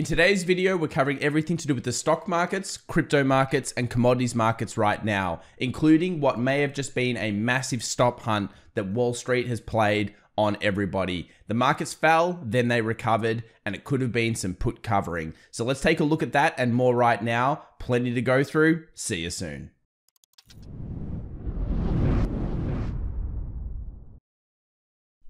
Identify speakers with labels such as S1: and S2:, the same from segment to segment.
S1: In today's video, we're covering everything to do with the stock markets, crypto markets, and commodities markets right now, including what may have just been a massive stop hunt that Wall Street has played on everybody. The markets fell, then they recovered, and it could have been some put covering. So let's take a look at that and more right now. Plenty to go through. See you soon.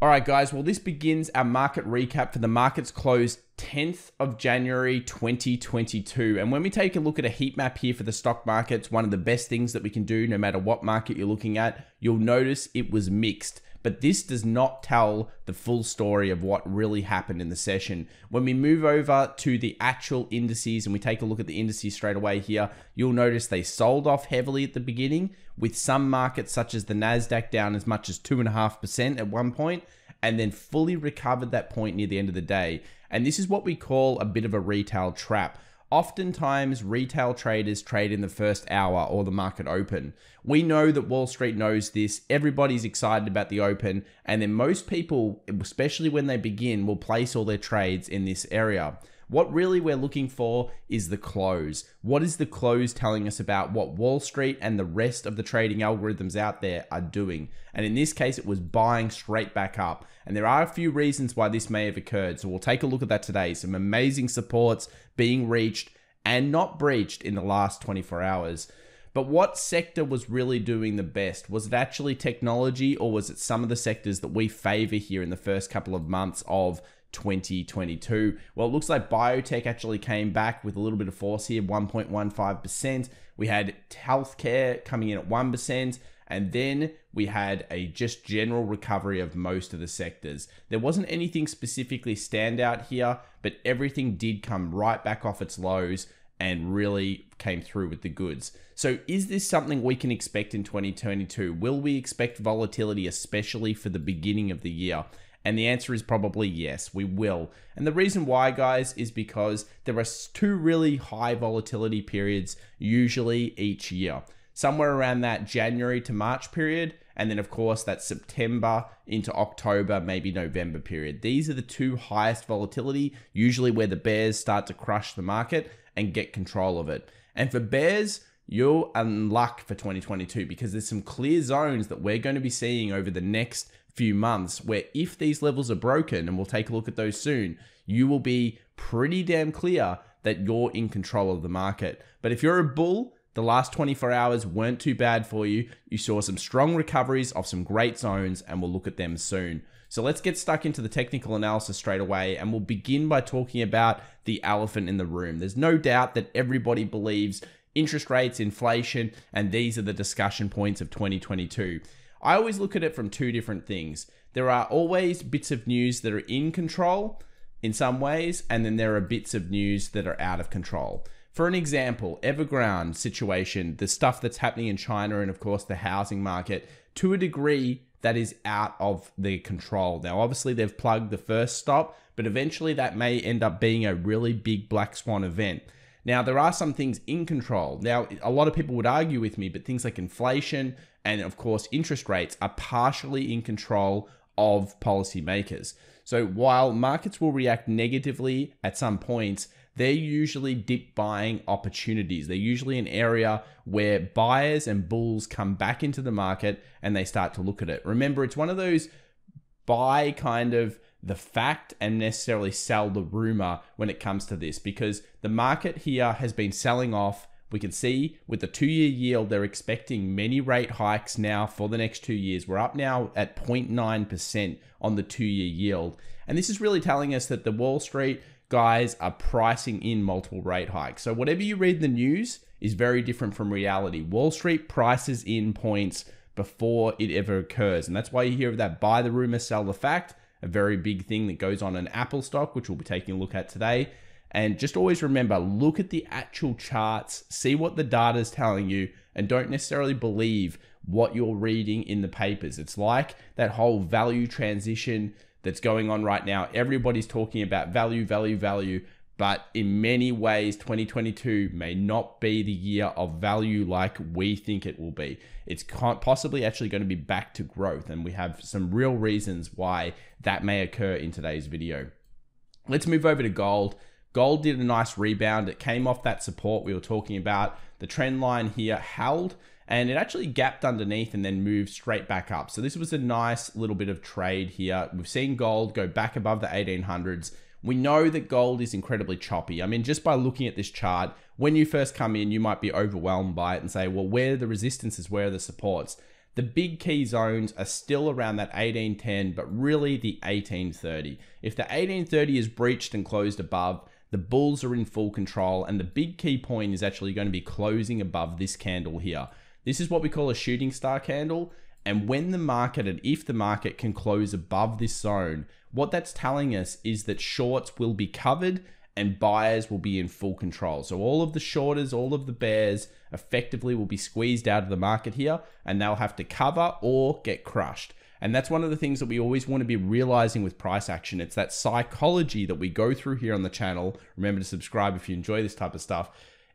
S1: All right, guys. Well, this begins our market recap for the markets closed 10th of January 2022. And when we take a look at a heat map here for the stock markets, one of the best things that we can do, no matter what market you're looking at, you'll notice it was mixed. But this does not tell the full story of what really happened in the session. When we move over to the actual indices and we take a look at the indices straight away here, you'll notice they sold off heavily at the beginning, with some markets such as the NASDAQ down as much as 2.5% at one point, and then fully recovered that point near the end of the day. And this is what we call a bit of a retail trap. Oftentimes, retail traders trade in the first hour or the market open. We know that Wall Street knows this. Everybody's excited about the open. And then most people, especially when they begin, will place all their trades in this area. What really we're looking for is the close. What is the close telling us about what Wall Street and the rest of the trading algorithms out there are doing? And in this case, it was buying straight back up. And there are a few reasons why this may have occurred. So we'll take a look at that today. Some amazing supports being reached and not breached in the last 24 hours. But what sector was really doing the best? Was it actually technology or was it some of the sectors that we favor here in the first couple of months of 2022. Well, it looks like biotech actually came back with a little bit of force here, 1.15%. We had healthcare coming in at 1%. And then we had a just general recovery of most of the sectors. There wasn't anything specifically standout here, but everything did come right back off its lows and really came through with the goods. So, is this something we can expect in 2022? Will we expect volatility, especially for the beginning of the year? And the answer is probably yes, we will. And the reason why, guys, is because there are two really high volatility periods usually each year. Somewhere around that January to March period, and then, of course, that September into October, maybe November period. These are the two highest volatility, usually where the bears start to crush the market and get control of it. And for bears, you're in luck for 2022 because there's some clear zones that we're going to be seeing over the next few months where if these levels are broken, and we'll take a look at those soon, you will be pretty damn clear that you're in control of the market. But if you're a bull, the last 24 hours weren't too bad for you. You saw some strong recoveries of some great zones, and we'll look at them soon. So let's get stuck into the technical analysis straight away, and we'll begin by talking about the elephant in the room. There's no doubt that everybody believes interest rates, inflation, and these are the discussion points of 2022. I always look at it from two different things. There are always bits of news that are in control in some ways, and then there are bits of news that are out of control. For an example, Evergrande situation, the stuff that's happening in China and of course the housing market, to a degree that is out of the control. Now, obviously, they've plugged the first stop, but eventually that may end up being a really big black swan event. Now, there are some things in control. Now, a lot of people would argue with me, but things like inflation and, of course, interest rates are partially in control of policymakers. So, while markets will react negatively at some points, they're usually dip buying opportunities. They're usually an area where buyers and bulls come back into the market and they start to look at it. Remember, it's one of those buy kind of the fact and necessarily sell the rumor when it comes to this because the market here has been selling off. We can see with the two year yield, they're expecting many rate hikes now for the next two years. We're up now at 0.9% on the two year yield. And this is really telling us that the Wall Street guys are pricing in multiple rate hikes. So, whatever you read in the news is very different from reality. Wall Street prices in points before it ever occurs. And that's why you hear of that buy the rumor, sell the fact a very big thing that goes on in Apple stock, which we'll be taking a look at today. And just always remember look at the actual charts, see what the data is telling you, and don't necessarily believe what you're reading in the papers. It's like that whole value transition that's going on right now. Everybody's talking about value, value, value. But in many ways, 2022 may not be the year of value like we think it will be. It's possibly actually going to be back to growth, and we have some real reasons why that may occur in today's video. Let's move over to gold. Gold did a nice rebound. It came off that support we were talking about. The trend line here held and it actually gapped underneath and then moved straight back up. So this was a nice little bit of trade here. We've seen gold go back above the 1800s. We know that gold is incredibly choppy. I mean, just by looking at this chart, when you first come in, you might be overwhelmed by it and say, well, where are the resistances? Where are the supports? The big key zones are still around that 1810, but really the 1830. If the 1830 is breached and closed above, the bulls are in full control, and the big key point is actually going to be closing above this candle here. This is what we call a shooting star candle. And when the market and if the market can close above this zone, what that's telling us is that shorts will be covered and buyers will be in full control. So all of the shorters, all of the bears effectively will be squeezed out of the market here and they'll have to cover or get crushed. And that's one of the things that we always want to be realizing with price action. It's that psychology that we go through here on the channel. Remember to subscribe if you enjoy this type of stuff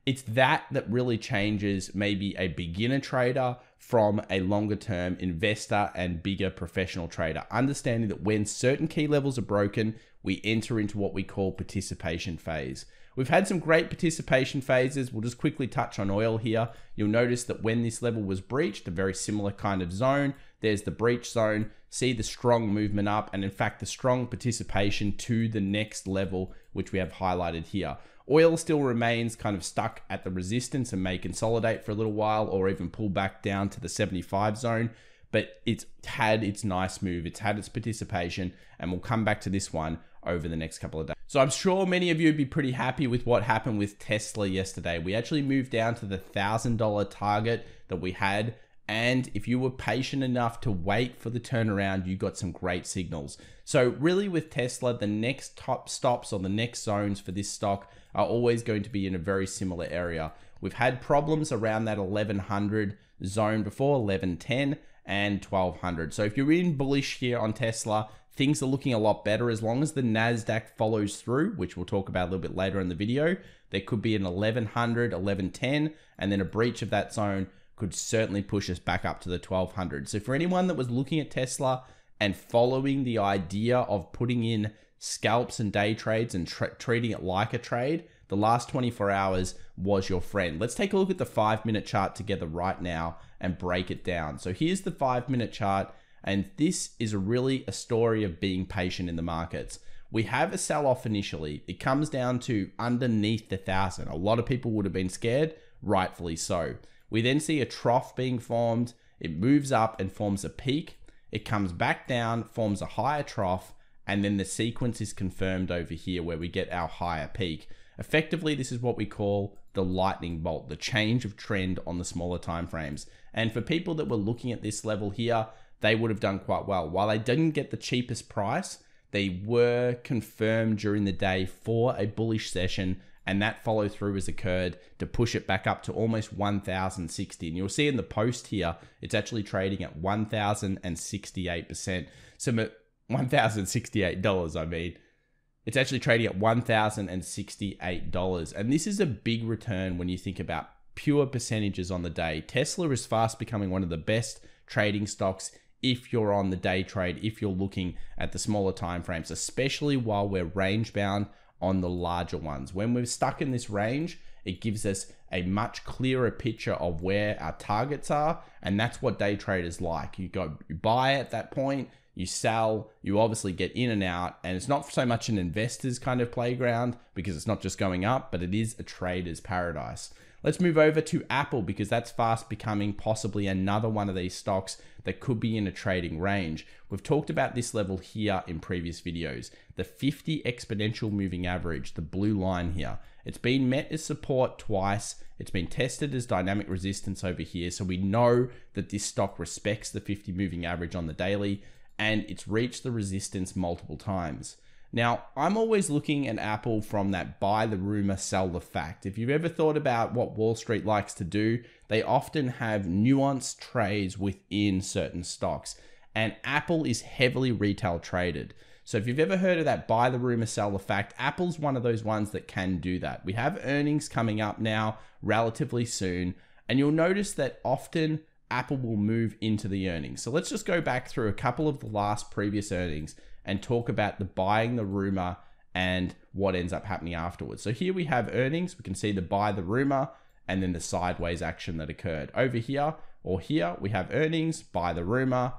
S1: it's that that really changes maybe a beginner trader from a longer term investor and bigger professional trader. Understanding that when certain key levels are broken, we enter into what we call participation phase. We've had some great participation phases. We'll just quickly touch on oil here. You'll notice that when this level was breached, a very similar kind of zone, there's the breach zone, see the strong movement up, and in fact, the strong participation to the next level, which we have highlighted here. Oil still remains kind of stuck at the resistance and may consolidate for a little while or even pull back down to the 75 zone. But it's had its nice move, it's had its participation, and we'll come back to this one over the next couple of days. So I'm sure many of you would be pretty happy with what happened with Tesla yesterday. We actually moved down to the $1,000 target that we had and if you were patient enough to wait for the turnaround, you got some great signals. So, really, with Tesla, the next top stops or the next zones for this stock are always going to be in a very similar area. We've had problems around that 1100 zone before, 1110 and 1200. So, if you're in bullish here on Tesla, things are looking a lot better as long as the NASDAQ follows through, which we'll talk about a little bit later in the video. There could be an 1100, 1110, and then a breach of that zone could certainly push us back up to the 1200. So for anyone that was looking at Tesla and following the idea of putting in scalps and day trades and tra- treating it like a trade, the last 24 hours was your friend. Let's take a look at the five minute chart together right now and break it down. So here's the five minute chart, and this is really a story of being patient in the markets. We have a sell off initially. It comes down to underneath the thousand. A lot of people would have been scared, rightfully so. We then see a trough being formed. It moves up and forms a peak. It comes back down, forms a higher trough, and then the sequence is confirmed over here where we get our higher peak. Effectively, this is what we call the lightning bolt, the change of trend on the smaller time frames. And for people that were looking at this level here, they would have done quite well. While they didn't get the cheapest price, they were confirmed during the day for a bullish session and that follow through has occurred to push it back up to almost 1060 and you'll see in the post here it's actually trading at 1068% so $1068 I mean. It's actually trading at $1068 and this is a big return when you think about pure percentages on the day. Tesla is fast becoming one of the best trading stocks if you're on the day trade if you're looking at the smaller time frames especially while we're range bound on the larger ones. When we're stuck in this range, it gives us a much clearer picture of where our targets are. And that's what day traders like. You go you buy at that point, you sell, you obviously get in and out. And it's not so much an investor's kind of playground because it's not just going up, but it is a trader's paradise. Let's move over to Apple because that's fast becoming possibly another one of these stocks that could be in a trading range. We've talked about this level here in previous videos. The 50 exponential moving average, the blue line here. It's been met as support twice. It's been tested as dynamic resistance over here. So we know that this stock respects the 50 moving average on the daily and it's reached the resistance multiple times. Now, I'm always looking at Apple from that buy the rumor, sell the fact. If you've ever thought about what Wall Street likes to do, they often have nuanced trades within certain stocks. And Apple is heavily retail traded. So if you've ever heard of that buy the rumor, sell the fact, Apple's one of those ones that can do that. We have earnings coming up now relatively soon, and you'll notice that often Apple will move into the earnings. So let's just go back through a couple of the last previous earnings and talk about the buying the rumor and what ends up happening afterwards. So here we have earnings. We can see the buy the rumor and then the sideways action that occurred. Over here or here, we have earnings, buy the rumor,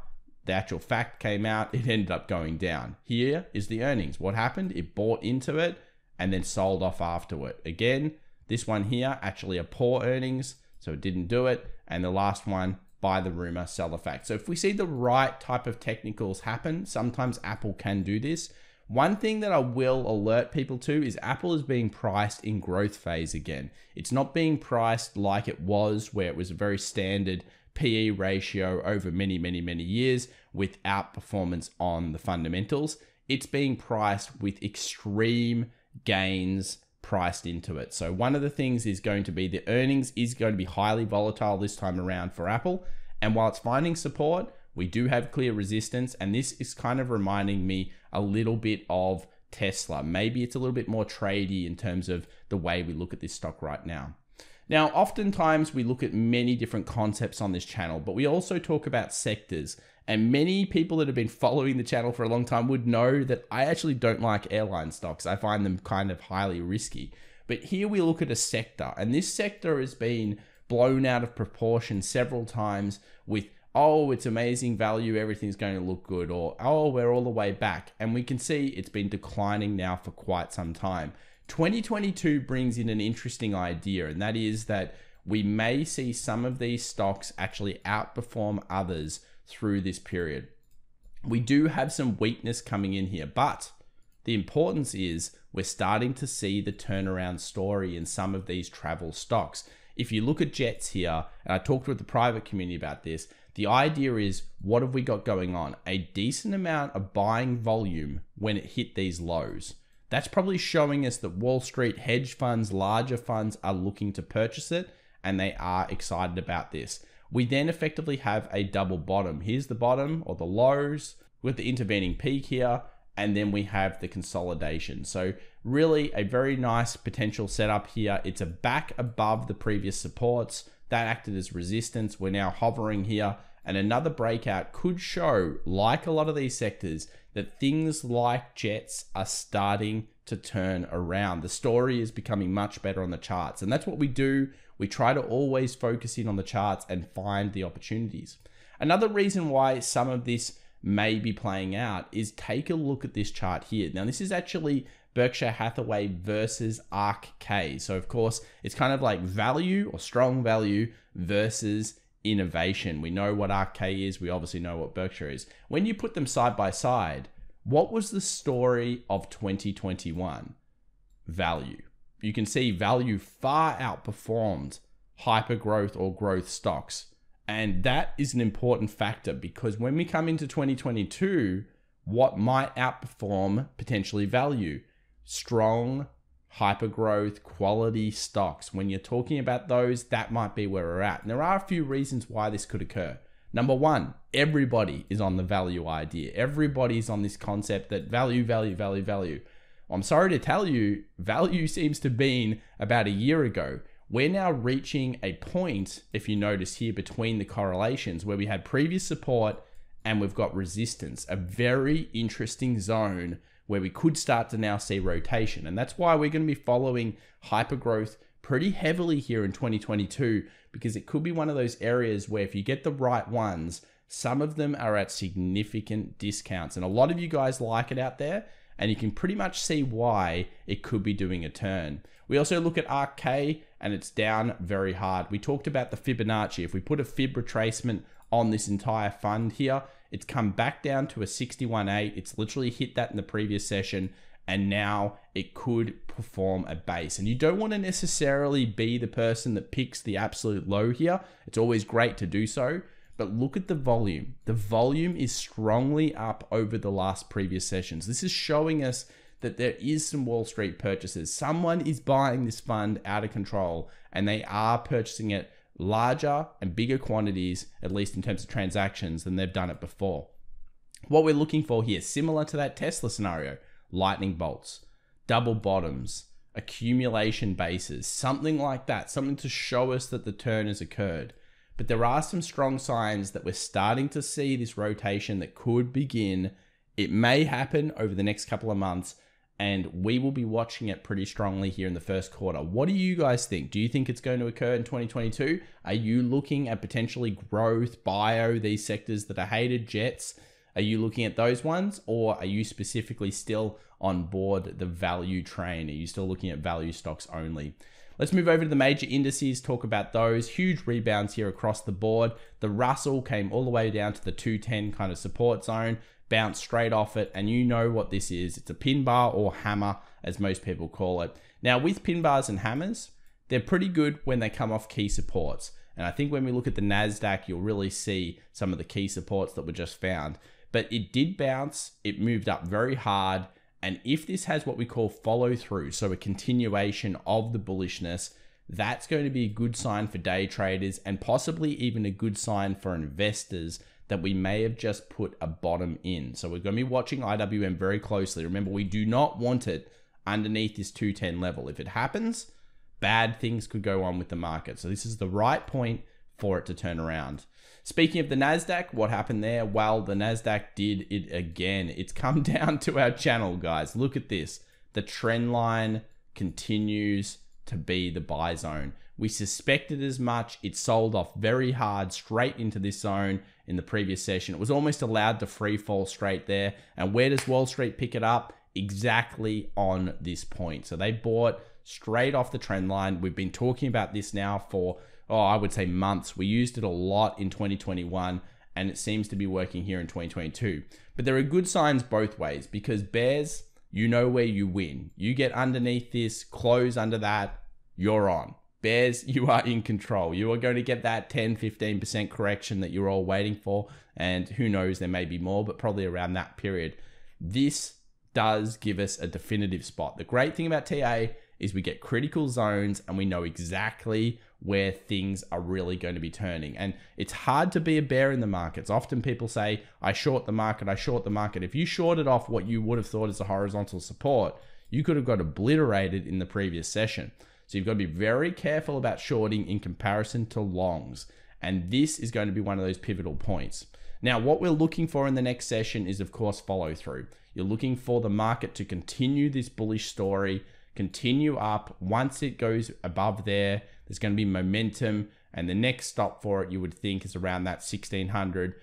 S1: the actual fact came out, it ended up going down. Here is the earnings. What happened? It bought into it and then sold off afterward. Again, this one here, actually a poor earnings, so it didn't do it. And the last one, buy the rumor, sell the fact. So if we see the right type of technicals happen, sometimes Apple can do this. One thing that I will alert people to is Apple is being priced in growth phase again. It's not being priced like it was, where it was a very standard PE ratio over many, many, many years with outperformance on the fundamentals. It's being priced with extreme gains priced into it. So one of the things is going to be the earnings is going to be highly volatile this time around for Apple. And while it's finding support, we do have clear resistance. And this is kind of reminding me a little bit of Tesla. Maybe it's a little bit more tradey in terms of the way we look at this stock right now. Now, oftentimes we look at many different concepts on this channel, but we also talk about sectors. And many people that have been following the channel for a long time would know that I actually don't like airline stocks. I find them kind of highly risky. But here we look at a sector, and this sector has been blown out of proportion several times with, oh, it's amazing value, everything's going to look good, or oh, we're all the way back. And we can see it's been declining now for quite some time. 2022 brings in an interesting idea, and that is that we may see some of these stocks actually outperform others through this period. We do have some weakness coming in here, but the importance is we're starting to see the turnaround story in some of these travel stocks. If you look at Jets here, and I talked with the private community about this, the idea is what have we got going on? A decent amount of buying volume when it hit these lows. That's probably showing us that Wall Street hedge funds, larger funds are looking to purchase it and they are excited about this. We then effectively have a double bottom. Here's the bottom or the lows with the intervening peak here, and then we have the consolidation. So really a very nice potential setup here. It's a back above the previous supports that acted as resistance. We're now hovering here and another breakout could show, like a lot of these sectors, that things like jets are starting to turn around. The story is becoming much better on the charts. And that's what we do. We try to always focus in on the charts and find the opportunities. Another reason why some of this may be playing out is take a look at this chart here. Now, this is actually Berkshire Hathaway versus ARK K. So, of course, it's kind of like value or strong value versus innovation. We know what ARK K is. We obviously know what Berkshire is. When you put them side by side, what was the story of 2021? Value. You can see value far outperformed hyper growth or growth stocks. And that is an important factor because when we come into 2022, what might outperform potentially value? Strong hyper growth, quality stocks. When you're talking about those, that might be where we're at. And there are a few reasons why this could occur. Number one, everybody is on the value idea. Everybody's on this concept that value, value, value, value. I'm sorry to tell you, value seems to have been about a year ago. We're now reaching a point, if you notice here, between the correlations where we had previous support and we've got resistance, a very interesting zone where we could start to now see rotation. And that's why we're going to be following hypergrowth pretty heavily here in 2022 because it could be one of those areas where if you get the right ones, some of them are at significant discounts. And a lot of you guys like it out there, and you can pretty much see why it could be doing a turn. We also look at ARK K and it's down very hard. We talked about the Fibonacci. If we put a fib retracement on this entire fund here, it's come back down to a 61.8. It's literally hit that in the previous session and now it could perform a base. And you don't want to necessarily be the person that picks the absolute low here. It's always great to do so, but look at the volume. The volume is strongly up over the last previous sessions. This is showing us that there is some Wall Street purchases. Someone is buying this fund out of control and they are purchasing it larger and bigger quantities, at least in terms of transactions, than they've done it before. What we're looking for here, similar to that Tesla scenario, lightning bolts, double bottoms, accumulation bases, something like that, something to show us that the turn has occurred. But there are some strong signs that we're starting to see this rotation that could begin. It may happen over the next couple of months, and we will be watching it pretty strongly here in the first quarter. What do you guys think? Do you think it's going to occur in 2022? Are you looking at potentially growth, bio, these sectors that are hated, jets? Are you looking at those ones, or are you specifically still on board the value train? Are you still looking at value stocks only? Let's move over to the major indices, talk about those. Huge rebounds here across the board. The Russell came all the way down to the 210 kind of support zone bounce straight off it. And you know what this is it's a pin bar or hammer, as most people call it. Now, with pin bars and hammers, they're pretty good when they come off key supports. And I think when we look at the NASDAQ, you'll really see some of the key supports that were just found. But it did bounce, it moved up very hard. And if this has what we call follow through, so a continuation of the bullishness, that's going to be a good sign for day traders and possibly even a good sign for investors that we may have just put a bottom in. So we're going to be watching IWM very closely. Remember, we do not want it underneath this 210 level. If it happens, bad things could go on with the market. So this is the right point for it to turn around. Speaking of the NASDAQ, what happened there? Well, the NASDAQ did it again. It's come down to our channel, guys. Look at this. The trend line continues to be the buy zone. We suspected as much. It sold off very hard straight into this zone in the previous session. It was almost allowed to free fall straight there. And where does Wall Street pick it up? Exactly on this point. So they bought straight off the trend line. We've been talking about this now for, oh, I would say months. We used it a lot in 2021 and it seems to be working here in 2022. But there are good signs both ways because bears, you know where you win. You get underneath this, close under that, you're on. Bears, you are in control. You are going to get that 10, 15% correction that you're all waiting for. And who knows, there may be more, but probably around that period. This does give us a definitive spot. The great thing about TA is we get critical zones and we know exactly where things are really going to be turning. And it's hard to be a bear in the markets. Often people say, I short the market, I short the market. If you shorted off what you would have thought is a horizontal support, you could have got obliterated in the previous session. So you've got to be very careful about shorting in comparison to longs. And this is going to be one of those pivotal points. Now, what we're looking for in the next session is, of course, follow through. You're looking for the market to continue this bullish story, continue up. Once it goes above there, there's going to be momentum. And the next stop for it, you would think, is around that 1600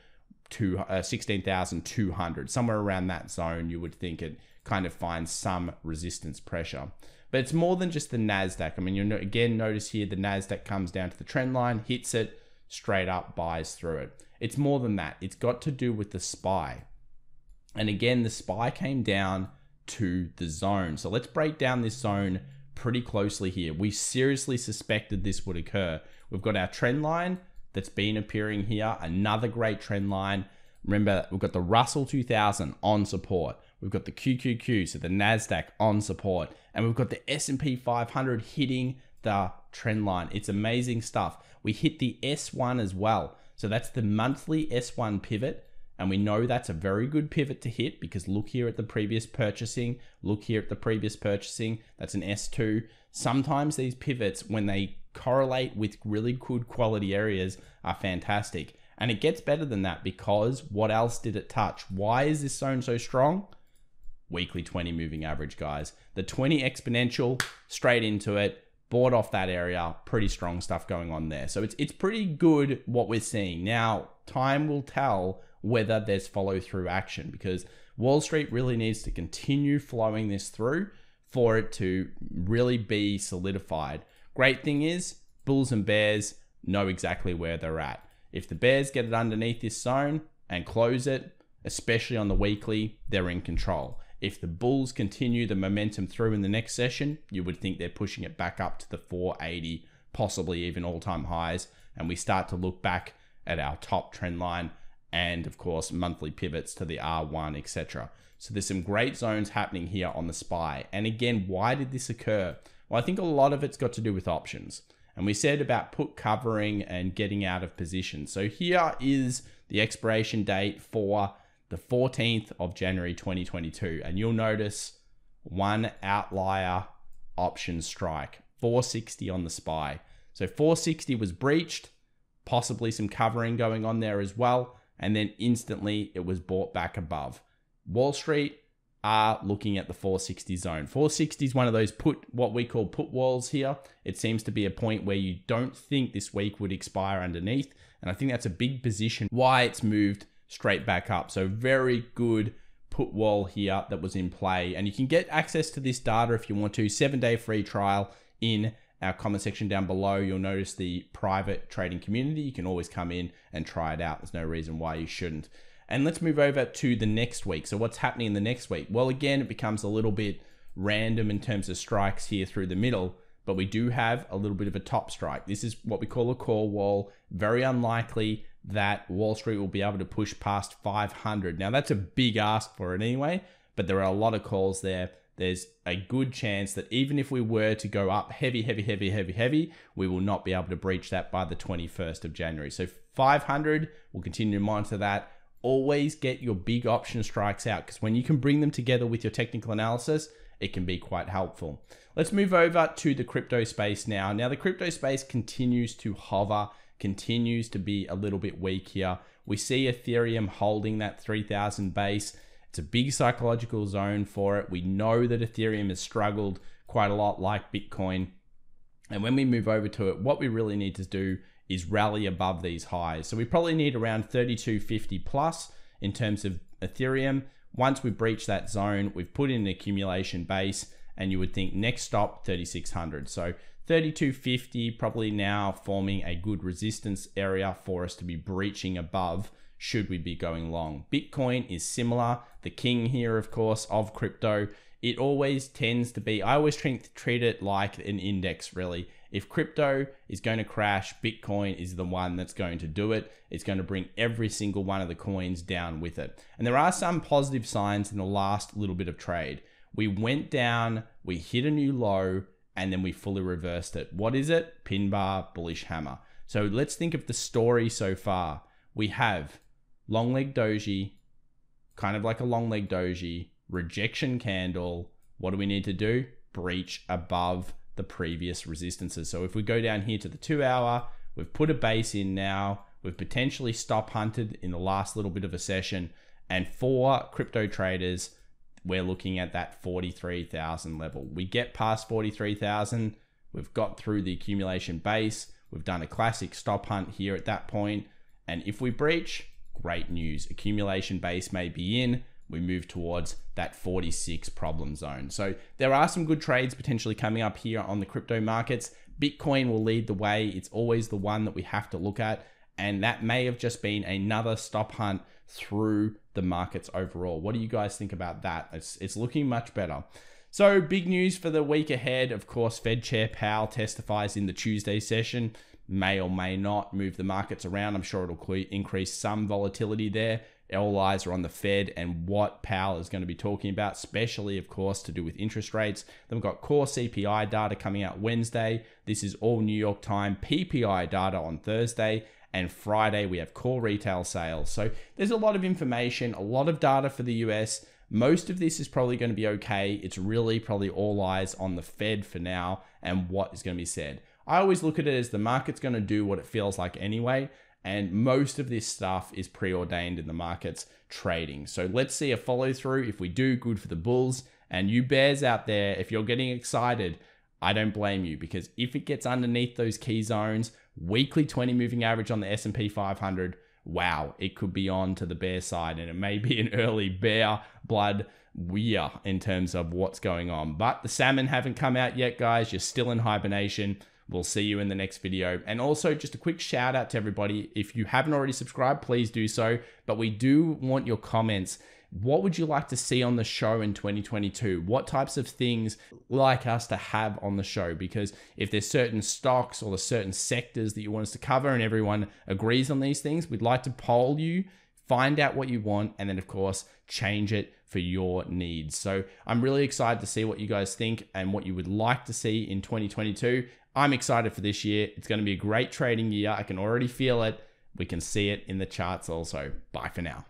S1: to uh, 16,200, somewhere around that zone. You would think it kind of finds some resistance pressure. But it's more than just the NASDAQ. I mean, you'll again notice here the NASDAQ comes down to the trend line, hits it, straight up buys through it. It's more than that. It's got to do with the SPY. And again, the SPY came down to the zone. So let's break down this zone pretty closely here. We seriously suspected this would occur. We've got our trend line that's been appearing here, another great trend line. Remember, we've got the Russell 2000 on support. We've got the QQQ, so the Nasdaq on support, and we've got the S&P 500 hitting the trend line. It's amazing stuff. We hit the S1 as well. So that's the monthly S1 pivot. And we know that's a very good pivot to hit because look here at the previous purchasing, look here at the previous purchasing, that's an S2. Sometimes these pivots, when they correlate with really good quality areas, are fantastic. And it gets better than that because what else did it touch? Why is this zone so strong? weekly 20 moving average, guys. The 20 exponential straight into it, bought off that area, pretty strong stuff going on there. So it's it's pretty good what we're seeing. Now, time will tell whether there's follow through action because Wall Street really needs to continue flowing this through for it to really be solidified. Great thing is, bulls and bears know exactly where they're at. If the bears get it underneath this zone and close it, especially on the weekly, they're in control. If the Bulls continue the momentum through in the next session, you would think they're pushing it back up to the 480, possibly even all time highs. And we start to look back at our top trend line and, of course, monthly pivots to the R1, etc. So there's some great zones happening here on the SPY. And again, why did this occur? Well, I think a lot of it's got to do with options. And we said about put covering and getting out of position. So here is the expiration date for the 14th of January 2022. And you'll notice one outlier option strike 460 on the SPY. So 460 was breached, possibly some covering going on there as well. And then instantly it was bought back above. Wall Street, are looking at the 460 zone. 460 is one of those put what we call put walls here. It seems to be a point where you don't think this week would expire underneath, and I think that's a big position why it's moved straight back up. So very good put wall here that was in play, and you can get access to this data if you want to. Seven day free trial in our comment section down below. You'll notice the private trading community. You can always come in and try it out. There's no reason why you shouldn't. And let's move over to the next week. So, what's happening in the next week? Well, again, it becomes a little bit random in terms of strikes here through the middle, but we do have a little bit of a top strike. This is what we call a call wall. Very unlikely that Wall Street will be able to push past 500. Now, that's a big ask for it anyway, but there are a lot of calls there. There's a good chance that even if we were to go up heavy, heavy, heavy, heavy, heavy, we will not be able to breach that by the 21st of January. So 500, we'll continue to monitor that always get your big option strikes out because when you can bring them together with your technical analysis, it can be quite helpful. Let's move over to the crypto space now. Now, the crypto space continues to hover, continues to be a little bit weak here. We see Ethereum holding that 3000 base. It's a big psychological zone for it. We know that Ethereum has struggled quite a lot like Bitcoin. And when we move over to it, what we really need to do is rally above these highs. So we probably need around 3250 plus in terms of Ethereum. Once we breach that zone, we've put in an accumulation base and you would think next stop 3600. So 3250 probably now forming a good resistance area for us to be breaching above should we be going long. Bitcoin is similar. The king here, of course, of crypto. It always tends to be, I always treat, treat it like an index, really. If crypto is going to crash, Bitcoin is the one that's going to do it. It's going to bring every single one of the coins down with it. And there are some positive signs in the last little bit of trade. We went down, we hit a new low, and then we fully reversed it. What is it? Pin bar, bullish hammer. So let's think of the story so far. We have long leg doji, kind of like a long leg doji, rejection candle. What do we need to do? Breach above the previous resistances. So if we go down here to the two hour, we've put a base in now, we've potentially stop hunted in the last little bit of a session. And for crypto traders, we're looking at that 43,000 level. We get past 43,000, we've got through the accumulation base, we've done a classic stop hunt here at that point, And if we breach, great news. Accumulation base may be in, we move towards that 46 problem zone. So there are some good trades potentially coming up here on the crypto markets. Bitcoin will lead the way. It's always the one that we have to look at. And that may have just been another stop hunt through the markets overall. What do you guys think about that? It's, it's looking much better. So, big news for the week ahead. Of course, Fed Chair Powell testifies in the Tuesday session. May or may not move the markets around. I'm sure it'll increase some volatility there all eyes are on the Fed and what Powell is going to be talking about, especially, of course, to do with interest rates. Then we've got core CPI data coming out Wednesday. This is all New York time. PPI data on Thursday. And Friday, we have core retail sales. So there's a lot of information, a lot of data for the US. Most of this is probably going to be okay. It's really probably all eyes on the Fed for now and what is going to be said. I always look at it as the market's going to do what it feels like anyway. And most of this stuff is preordained in the markets trading. So let's see a follow through. If we do, good for the bulls. And you bears out there, if you're getting excited, I don't blame you because if it gets underneath those key zones, weekly 20 moving average on the S&P 500, wow, it could be on to the bear side and it may be an early bear blood year in terms of what's going on. But the salmon haven't come out yet, guys. You're still in hibernation. We'll see you in the next video. And also, just a quick shout out to everybody. If you haven't already subscribed, please do so. But we do want your comments. What would you like to see on the show in 2022? What types of things like us to have on the show? Because if there's certain stocks or the certain sectors that you want us to cover and everyone agrees on these things, we'd like to poll you, find out what you want, and then, of course, change it for your needs. So I'm really excited to see what you guys think and what you would like to see in 2022. I'm excited for this year. It's going to be a great trading year. I can already feel it. We can see it in the charts also. Bye for now.